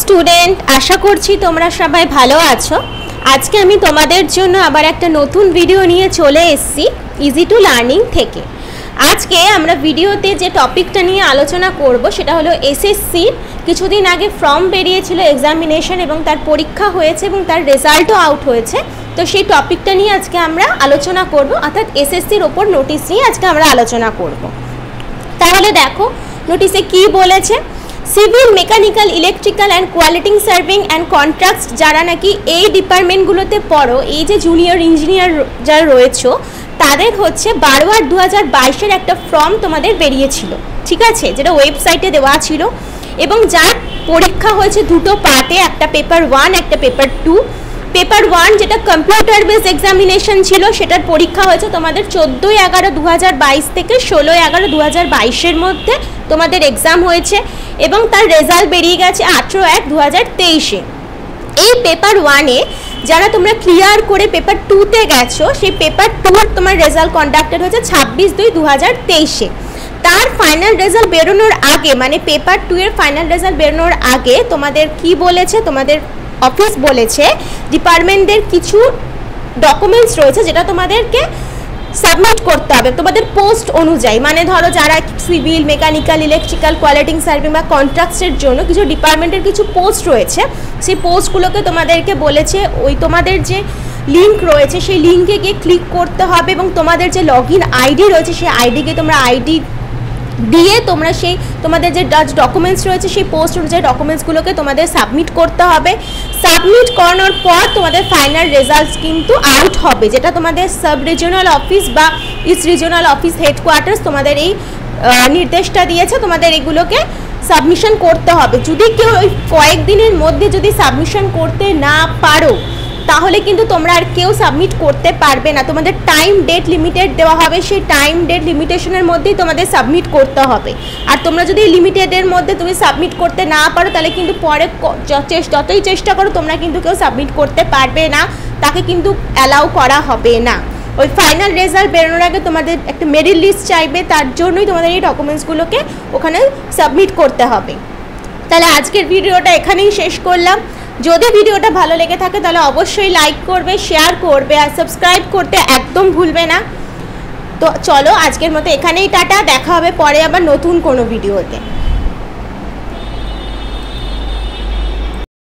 Student আশা করছি তোমরা সবাই ভালো আছো। আজকে আমি তোমাদের জন্য আবার একটা নতুন ভিডিও নিয়ে চলে এসেছি ইজি টু লার্নিং থেকে। আজকে আমরা ভিডিওতে যে টপিকটা নিয়ে আলোচনা করব, সেটা হলো এসএসসির কিছুদিন আগে ফর্ম বেরিয়েছিল এক্সামিনেশন এবং তার পরীক্ষা হয়েছে এবং তার রেজাল্টও আউট হয়েছে। তো সেই টপিকটা নিয়ে আজকে আমরা আলোচনা করব, অর্থাৎ এসএসসির ওপর নোটিশ নিয়ে আজকে আমরা আলোচনা করব। তাহলে দেখো নোটিশে কি বলেছে? Civil, mechanical, electrical and quantity surveying and contracts যারা নাকি এই ডিপার্টমেন্টগুলোতে পড়ো, এই যে জুনিয়র ইঞ্জিনিয়ার যারা রয়েছে, তাদের হচ্ছে বারো আট দু হাজার বাইশের একটা ফর্ম তোমাদের বেরিয়েছিল, ঠিক আছে? যেটা ওয়েবসাইটে দেওয়া ছিল এবং যার পরীক্ষা হয়েছে দুটো পার্টে একটা পেপার ওয়ান একটা পেপার টু পেপার ওয়ান যেটা কম্পিউটার বেস এক্সামিনেশন ছিল, সেটার পরীক্ষা হয়েছে তোমাদের চোদ্দোই এগারো দু থেকে ষোলোই এগারো দু হাজার বাইশের মধ্যে। তোমাদের এক্সাম হয়েছে এবং তার রেজাল্ট বেরিয়ে গেছে আঠেরো এক দু হাজার তেইশে। এই পেপার ওয়ানে যারা তোমরা ক্লিয়ার করে পেপার টুতে গেছো, সেই পেপার টুর তোমার রেজাল্ট কন্ডাক্টেড হয়েছে ছাব্বিশ দুই দু হাজার তেইশে। তার ফাইনাল রেজাল্ট বেরোনোর আগে মানে পেপার টু এর ফাইনাল রেজাল্ট বেরোনোর আগে তোমাদের কি বলেছে, তোমাদের অফিস বলেছে ডিপার্টমেন্টদের কিছু ডকুমেন্টস রয়েছে যেটা তোমাদেরকে সাবমিট করতে হবে। তোমাদের পোস্ট অনুযায়ী মানে ধরো যারা civil mechanical electrical quantity surveying বা কন্ট্রাক্টসের জন্য কিছু ডিপার্টমেন্টের কিছু পোস্ট রয়েছে, সেই পোস্টগুলোকে তোমাদেরকে বলেছে, ওই তোমাদের যে লিঙ্ক রয়েছে, সেই লিঙ্কে গিয়ে ক্লিক করতে হবে এবং তোমাদের যে লগ ইন আইডি রয়েছে, সেই আইডিকে তোমরা আইডি দিয়ে তোমরা সেই তোমাদের যে ডকুমেন্টস রয়েছে, সেই পোস্ট অনুযায়ী ডকুমেন্টসগুলোকে তোমাদের সাবমিট করতে হবে। সাবমিট করানোর পর তোমাদের ফাইনাল রেজাল্টস কিন্তু আউট হবে, যেটা তোমাদের সাব রিজিওনাল অফিস বা ইস্ট রিজিওনাল অফিস হেডকোয়ার্টার্স তোমাদের এই নির্দেশটা দিয়েছে। তোমাদের এগুলোকে সাবমিশন করতে হবে। যদি কেউ ওই কয়েকদিনের মধ্যে যদি সাবমিশন করতে না পারো তাহলে কিন্তু তোমরা আর কেউ সাবমিট করতে পারবে না। তোমাদের টাইম ডেট লিমিটেড দেওয়া হবে, সেই টাইম ডেট লিমিটেশনের মধ্যেই তোমাদের সাবমিট করতে হবে। আর তোমরা যদি লিমিটেডের মধ্যে তুমি সাবমিট করতে না পারো, তাহলে কিন্তু পরে যতই চেষ্টা করো, তোমরা কিন্তু কেউ সাবমিট করতে পারবে না। তাকে কিন্তু অ্যালাউ করা হবে না। ওই ফাইনাল রেজাল্ট বেরোনোর আগে তোমাদের একটা মেরিট লিস্ট চাইবে, তার জন্যই তোমাদের এই ডকুমেন্টসগুলোকে ওখানে সাবমিট করতে হবে। তাহলে আজকের ভিডিওটা এখানেই শেষ করলাম। যদি ভিডিওটা ভালো লেগে থাকে, তাহলে অবশ্যই লাইক করবে শেয়ার করবে, আর সাবস্ক্রাইব করতে একদম ভুলবে না। তো চলো, আজকের মতো এখানেই টাটা, দেখা হবে পরে আবার নতুন কোনো ভিডিওতে